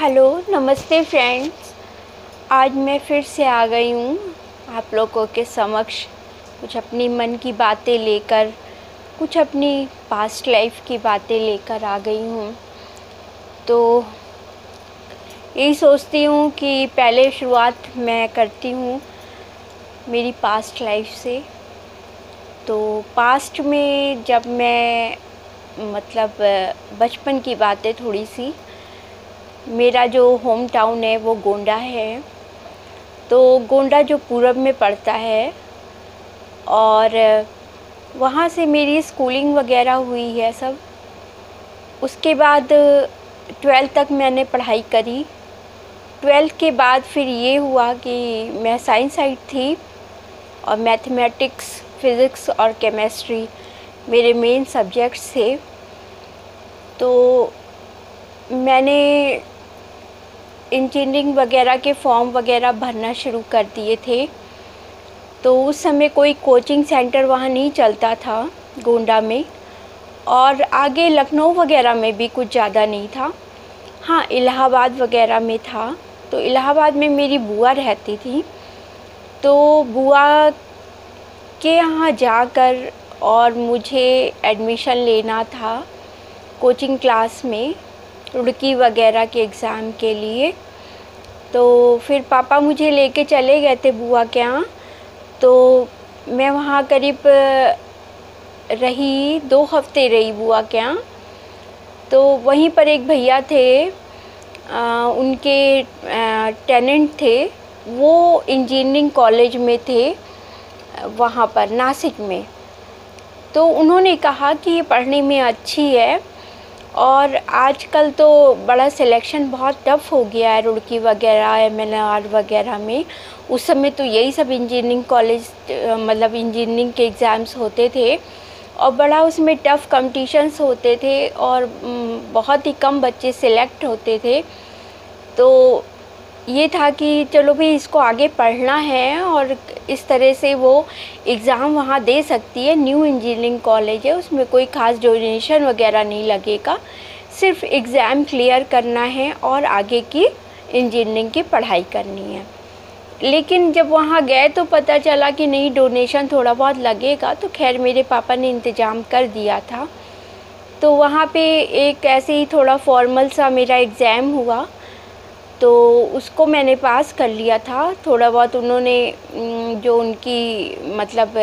Hello, नमस्ते friends. आज मैं फिर से आ गई हूँ आप लोगों के समक्ष। कुछ अपनी मन की बातें लेकर, कुछ अपनी पास्ट लाइफ की बातें लेकर आ गई हूँ। तो यही सोचती हूँ कि पहले शुरुआत मैं करती हूँ मेरी पास्ट लाइफ से। तो पास्ट में जब मैं मतलब बचपन की बातें थोड़ी सी मेरा जो होम टाउन है, वो गोंडा है। तो गोंडा जो पूरब में पड़ता है और वहाँ से मेरी स्कूलिंग वगैरह हुई है सब। उसके बाद ट्वेल्थ तक मैंने पढ़ाई करी। ट्वेल्थ के बाद फिर ये हुआ कि मैं साइंस साइड थी और मैथमेटिक्स फिज़िक्स और केमिस्ट्री मेरे मेन सब्जेक्ट्स थे। तो मैंने इंजीनियरिंग वगैरह के फॉर्म वगैरह भरना शुरू कर दिए थे। तो उस समय कोई कोचिंग सेंटर वहाँ नहीं चलता था गोंडा में। और आगे लखनऊ वगैरह में भी कुछ ज़्यादा नहीं था। हाँ इलाहाबाद वगैरह में था। तो इलाहाबाद में मेरी बुआ रहती थी। तो बुआ के यहाँ जाकर और मुझे एडमिशन लेना था कोचिंग क्लास में रुड़की वगैरह के एग्ज़ाम के लिए। तो फिर पापा मुझे लेके चले गए थे बुआ के यहाँ। तो मैं वहाँ करीब रही दो हफ़्ते रही बुआ के यहाँ। तो वहीं पर एक भैया थे आ, उनके टेनेंट थे। वो इंजीनियरिंग कॉलेज में थे वहाँ पर नासिक में। तो उन्होंने कहा कि ये पढ़ने में अच्छी है और आजकल तो बड़ा सिलेक्शन बहुत टफ़ हो गया है, रुड़की वगैरह एम एन आर वगैरह में। उस समय तो यही सब इंजीनियरिंग कॉलेज मतलब इंजीनियरिंग के एग्ज़ाम्स होते थे और बड़ा उसमें टफ़ कम्पटिशन्स होते थे और बहुत ही कम बच्चे सिलेक्ट होते थे। तो ये था कि चलो भाई इसको आगे पढ़ना है और इस तरह से वो एग्ज़ाम वहाँ दे सकती है। न्यू इंजीनियरिंग कॉलेज है, उसमें कोई ख़ास डोनेशन वगैरह नहीं लगेगा। सिर्फ़ एग्ज़ाम क्लियर करना है और आगे की इंजीनियरिंग की पढ़ाई करनी है। लेकिन जब वहाँ गए तो पता चला कि नहीं, डोनेशन थोड़ा बहुत लगेगा तो खैर मेरे पापा ने इंतज़ाम कर दिया था। तो वहाँ पे एक ऐसे ही थोड़ा फॉर्मल सा मेरा एग्ज़ाम हुआ। तो उसको मैंने पास कर लिया था। थोड़ा बहुत उन्होंने जो उनकी मतलब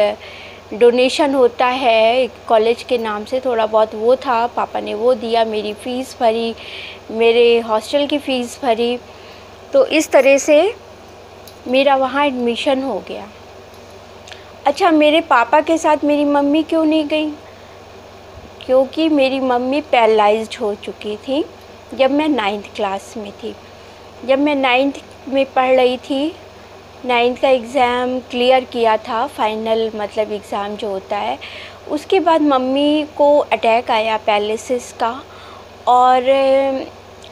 डोनेशन होता है कॉलेज के नाम से थोड़ा बहुत वो था। पापा ने वो दिया, मेरी फ़ीस भरी, मेरे हॉस्टल की फ़ीस भरी। तो इस तरह से मेरा वहाँ एडमिशन हो गया। अच्छा मेरे पापा के साथ मेरी मम्मी क्यों नहीं गई? क्योंकि मेरी मम्मी पैरलाइज्ड हो चुकी थी जब मैं नाइन्थ क्लास में थी। जब मैं नाइन्थ में पढ़ रही थी नाइन्थ का एग्ज़ाम क्लियर किया था फाइनल मतलब एग्ज़ाम जो होता है, उसके बाद मम्मी को अटैक आया पैलिसिस का और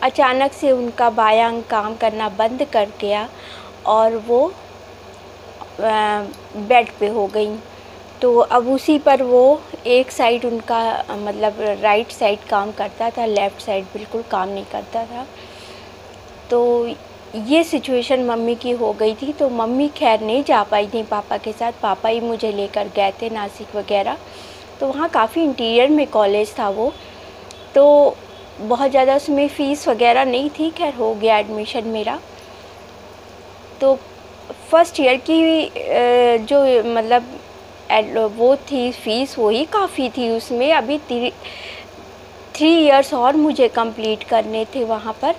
अचानक से उनका बाया अंग काम करना बंद कर गया और वो बेड पे हो गई। तो अब उसी पर वो एक साइड उनका मतलब राइट साइड काम करता था लेफ़्ट साइड बिल्कुल काम नहीं करता था। तो ये सिचुएशन मम्मी की हो गई थी तो मम्मी खैर नहीं जा पाई थी पापा के साथ। पापा ही मुझे लेकर गए थे नासिक वगैरह। तो वहाँ काफ़ी इंटीरियर में कॉलेज था वो। तो बहुत ज़्यादा उसमें फ़ीस वगैरह नहीं थी, खैर हो गया एडमिशन मेरा। तो फ़र्स्ट ईयर की जो मतलब वो थी फ़ीस वही काफ़ी थी उसमें। अभी थ्री इयर्स और मुझे कंप्लीट करने थे वहाँ पर।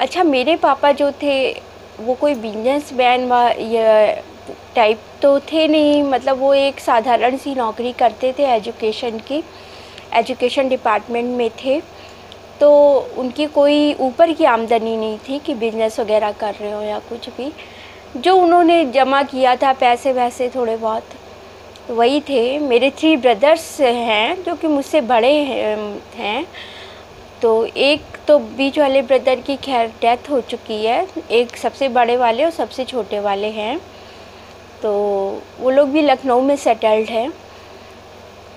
अच्छा मेरे पापा जो थे, वो कोई बिज़नेस मैन टाइप तो थे नहीं मतलब वो एक साधारण सी नौकरी करते थे एजुकेशन की एजुकेशन डिपार्टमेंट में थे। तो उनकी कोई ऊपर की आमदनी नहीं थी कि बिज़नेस वगैरह कर रहे हो या कुछ भी। जो उन्होंने जमा किया था पैसे वैसे थोड़े बहुत, वही थे। मेरे थ्री ब्रदर्स हैं, जो कि मुझसे बड़े हैं। तो एक तो बीच वाले ब्रदर की खैर, डेथ हो चुकी है। एक सबसे बड़े वाले और सबसे छोटे वाले हैं। तो वो लोग भी लखनऊ में सेटल्ड हैं।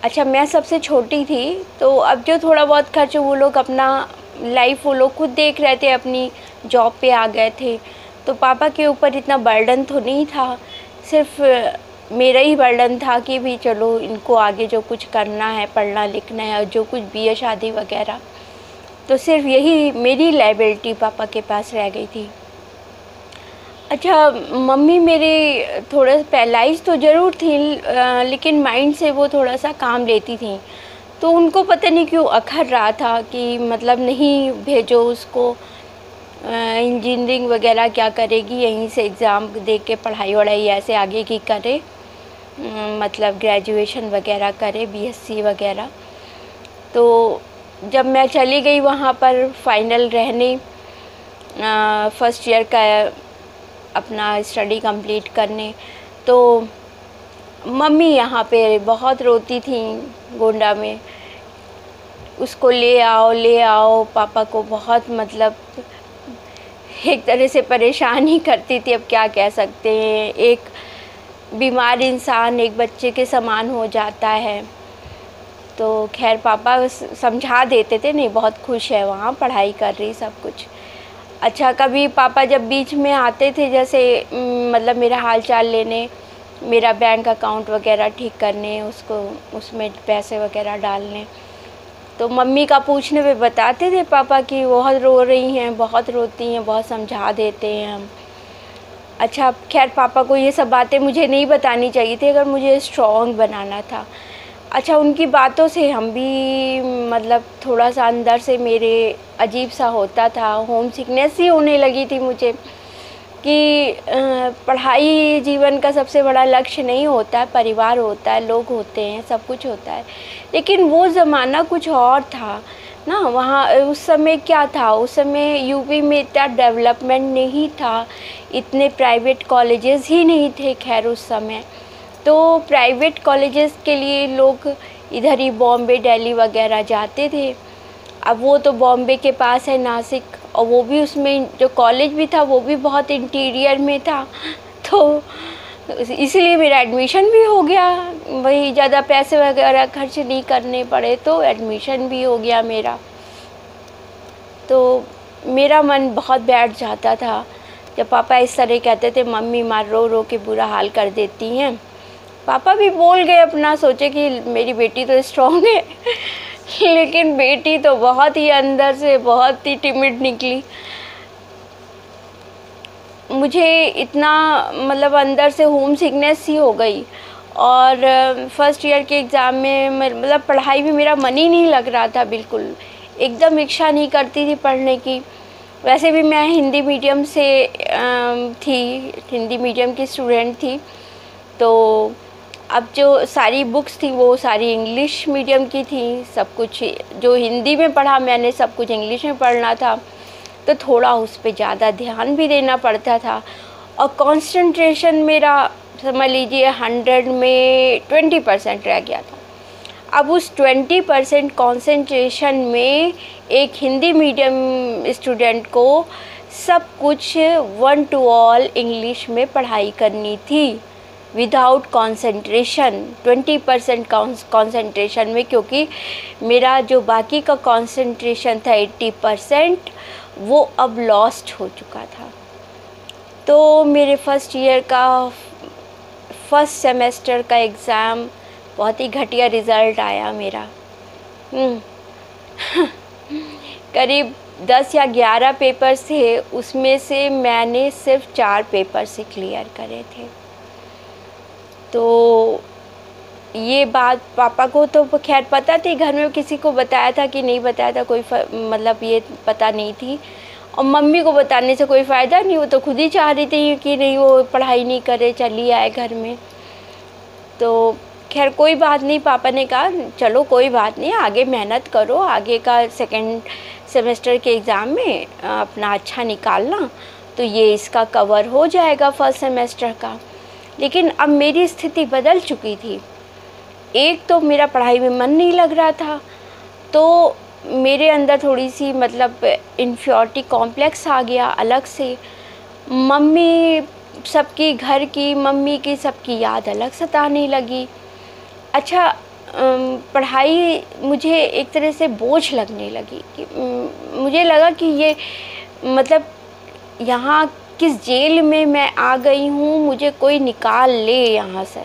अच्छा मैं सबसे छोटी थी तो अब जो थोड़ा बहुत खर्च, वो लोग अपना लाइफ वो लोग खुद देख रहे थे, अपनी जॉब पे आ गए थे। तो पापा के ऊपर इतना बर्डन तो नहीं था। सिर्फ़ मेरा ही बर्डन था कि भी चलो, इनको आगे जो कुछ करना है पढ़ना लिखना है और जो कुछ है, शादी वगैरह। तो सिर्फ़ यही मेरी लाइबिलिटी पापा के पास रह गई थी। अच्छा मम्मी मेरी थोड़ा पैलाइज तो ज़रूर थी लेकिन माइंड से वो थोड़ा सा काम लेती थी। तो उनको पता नहीं क्यों अखर रहा था कि मतलब नहीं भेजो उसको इंजीनियरिंग वगैरह क्या करेगी, यहीं से एग्ज़ाम दे के पढ़ाई वढ़ाई ऐसे आगे की करे मतलब ग्रेजुएशन वगैरह करे बीएससी वगैरह। तो जब मैं चली गई वहाँ पर फाइनल रहने फ़र्स्ट ईयर का अपना स्टडी कंप्लीट करने तो मम्मी यहाँ पे बहुत रोती थी गोंडा में। उसको ले आओ ले आओ, पापा को बहुत मतलब एक तरह से परेशान ही करती थी, अब क्या कह सकते हैं। एक बीमार इंसान एक बच्चे के समान हो जाता है। तो खैर पापा समझा देते थे, नहीं, बहुत खुश है वहाँ, पढ़ाई कर रही, सब कुछ। अच्छा कभी पापा जब बीच में आते थे, जैसे मतलब मेरा हाल चाल लेने, मेरा बैंक अकाउंट वगैरह ठीक करने, उसको, उसमें पैसे वगैरह डालने तो मम्मी का पूछने पे बताते थे पापा कि बहुत रो रही हैं, बहुत रोती हैं, बहुत समझा देते हैं हम। अच्छा खैर पापा को ये सब बातें मुझे नहीं बतानी चाहिए थी, अगर मुझे स्ट्रॉन्ग बनाना था। अच्छा उनकी बातों से हम भी मतलब थोड़ा सा अंदर से मेरे अजीब सा होता था होम सिकनेस ही होने लगी थी मुझे कि पढ़ाई जीवन का सबसे बड़ा लक्ष्य नहीं होता है, परिवार होता है, लोग होते हैं, सब कुछ होता है। लेकिन वो ज़माना कुछ और था ना, वहाँ, उस समय क्या था? उस समय यूपी में इतना डेवलपमेंट नहीं था, इतने प्राइवेट कॉलेजेस ही नहीं थे खैर उस समय। तो प्राइवेट कॉलेजेस के लिए लोग इधर ही बॉम्बे दिल्ली वगैरह जाते थे। अब वो तो बॉम्बे के पास है नासिक, और वो भी उसमें जो कॉलेज भी था, वो भी बहुत इंटीरियर में था। तो इसलिए मेरा एडमिशन भी हो गया। वही ज़्यादा पैसे वगैरह खर्च नहीं करने पड़े तो एडमिशन भी हो गया मेरा। तो मेरा मन बहुत बैठ जाता था। जब पापा इस तरह कहते थे, मम्मी मार, रो रो के बुरा हाल कर देती हैं। पापा भी बोल गए अपना, सोचे कि मेरी बेटी तो स्ट्रॉन्ग है। लेकिन बेटी तो बहुत ही अंदर से बहुत ही टिमिड निकली। मुझे इतना मतलब अंदर से होम सिकनेस ही हो गई। और फ़र्स्ट ईयर के एग्ज़ाम में मतलब पढ़ाई भी मेरा मन ही नहीं लग रहा था बिल्कुल। एकदम इच्छा नहीं करती थी पढ़ने की। वैसे भी मैं हिंदी मीडियम से थी, हिंदी मीडियम की स्टूडेंट थी। तो अब जो सारी बुक्स थी, वो सारी इंग्लिश मीडियम की थी, सब कुछ जो हिंदी में पढ़ा मैंने, सब कुछ इंग्लिश में पढ़ना था तो थोड़ा उस पर ज़्यादा ध्यान भी देना पड़ता था। और कंसंट्रेशन मेरा, समझ लीजिए हंड्रेड में ट्वेंटी परसेंट रह गया था। अब उस ट्वेंटी परसेंट कॉन्सेंट्रेशन में एक हिंदी मीडियम स्टूडेंट को सब कुछ वन टू ऑल इंग्लिश में पढ़ाई करनी थी। Without concentration twenty percent concentration में, क्योंकि मेरा जो बाकी का कंसंट्रेशन था एट्टी परसेंट वो अब लॉस्ट हो चुका था। तो मेरे फ़र्स्ट ईयर का फ़र्स्ट सेमेस्टर का एग्ज़ाम बहुत ही घटिया रिज़ल्ट आया मेरा। हम्म। करीब दस या ग्यारह पेपर्स थे, उसमें से मैंने सिर्फ़ चार पेपर से क्लियर करे थे। तो ये बात पापा को तो खैर पता थी, घर में किसी को बताया था कि नहीं बताया था, कोई मतलब ये पता नहीं थी। और मम्मी को बताने से कोई फ़ायदा नहीं, वो तो खुद ही चाह रही थी कि नहीं, वो पढ़ाई नहीं करे, चली आए घर में। तो खैर कोई बात नहीं, पापा ने कहा, चलो कोई बात नहीं, आगे मेहनत करो, आगे का सेकेंड सेमेस्टर के एग्ज़ाम में, अपना अच्छा निकालना तो ये इसका कवर हो जाएगा फ़र्स्ट सेमेस्टर का। लेकिन अब मेरी स्थिति बदल चुकी थी। एक तो मेरा पढ़ाई में मन नहीं लग रहा था तो मेरे अंदर थोड़ी सी मतलब इन्फ्योरिटी कॉम्प्लेक्स आ गया अलग से। मम्मी सबकी घर की, मम्मी की सबकी याद अलग सताने लगी। अच्छा पढ़ाई मुझे एक तरह से बोझ लगने लगी कि मुझे लगा कि ये मतलब यहाँ किस जेल में मैं आ गई हूँ मुझे कोई निकाल ले यहाँ से।